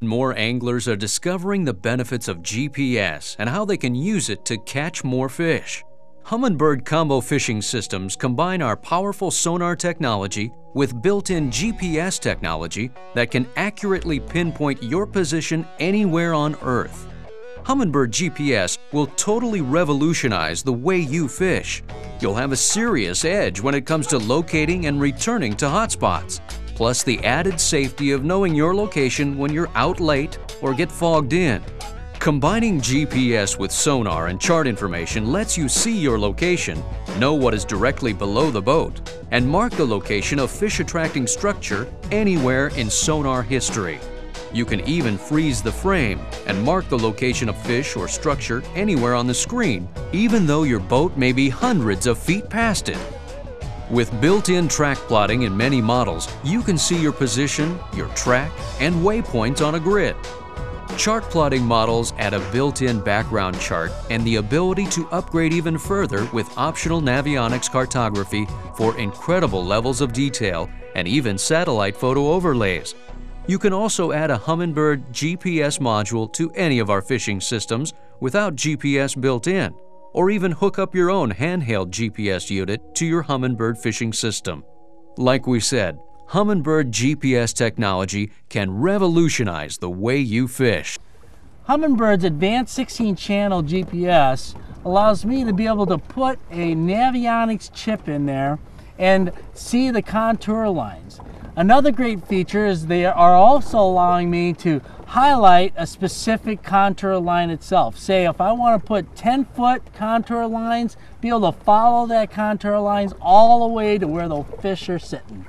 More anglers are discovering the benefits of GPS and how they can use it to catch more fish. Humminbird Combo Fishing Systems combine our powerful sonar technology with built-in GPS technology that can accurately pinpoint your position anywhere on Earth. Humminbird GPS will totally revolutionize the way you fish. You'll have a serious edge when it comes to locating and returning to hotspots plus the added safety of knowing your location when you're out late or get fogged in. Combining GPS with sonar and chart information lets you see your location, know what is directly below the boat, and mark the location of fish-attracting structure anywhere in sonar history. You can even freeze the frame and mark the location of fish or structure anywhere on the screen, even though your boat may be hundreds of feet past it. With built-in track plotting in many models, you can see your position, your track, and waypoints on a grid. Chart plotting models add a built-in background chart and the ability to upgrade even further with optional Navionics cartography for incredible levels of detail and even satellite photo overlays. You can also add a Humminbird GPS module to any of our fishing systems without GPS built in or even hook up your own handheld GPS unit to your Humminbird fishing system. Like we said, Humminbird GPS technology can revolutionize the way you fish. Humminbird's advanced 16-channel GPS allows me to be able to put a Navionics chip in there and see the contour lines. Another great feature is they are also allowing me to highlight a specific contour line itself. Say if I want to put 10 foot contour lines, be able to follow that contour lines all the way to where the fish are sitting.